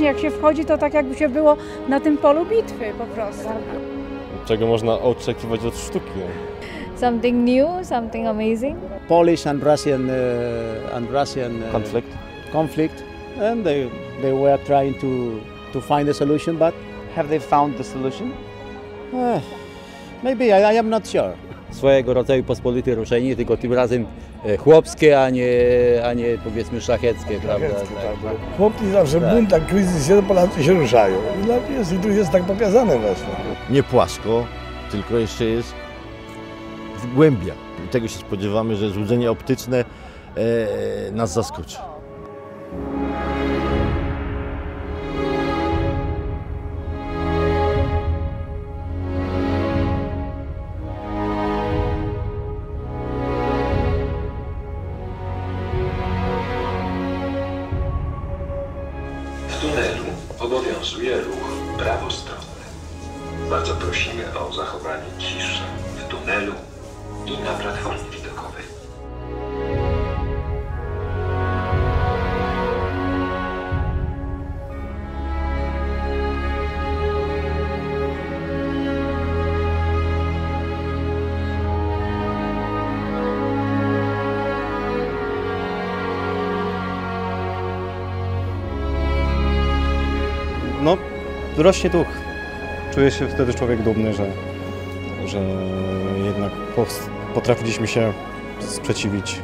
jak się wchodzi, to tak jakby się było na tym polu bitwy po prostu. czego można oczekiwać od sztuki. something new, something amazing. Polish and Russian uh, and Russian uh, Konflikt. conflict, and they they were trying to to find a solution, but Have they found the solution? uh, maybe I, I am not sure. Swojego rodzaju pospolite ruszenie, tylko tym razem e, chłopskie, a nie, a nie powiedzmy szlacheckie, prawda? Tak. Chłopcy zawsze Tak. bunt, jak kryzys jest, Polacy się ruszają. I jest, i tu jest tak pokazane właśnie. nie płasko, tylko jeszcze jest w głębia. I tego się spodziewamy, że złudzenie optyczne e, nas zaskoczy. Tunelu obowiązuje ruch prawostronny. Bardzo prosimy o zachowanie ciszy w tunelu i na platformie No, rośnie duch. Czuje się wtedy człowiek dumny, że, że jednak potrafiliśmy się sprzeciwić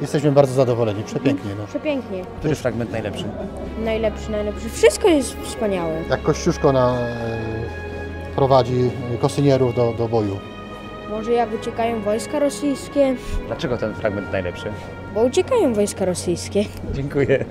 Jesteśmy bardzo zadowoleni, przepięknie. No. Przepięknie. Który fragment najlepszy? Najlepszy, najlepszy. Wszystko jest wspaniałe. Jak Kościuszko na, e, prowadzi kosynierów do, do boju. Może jak uciekają wojska rosyjskie, Dlaczego ten fragment najlepszy? bo uciekają wojska rosyjskie. Dziękuję.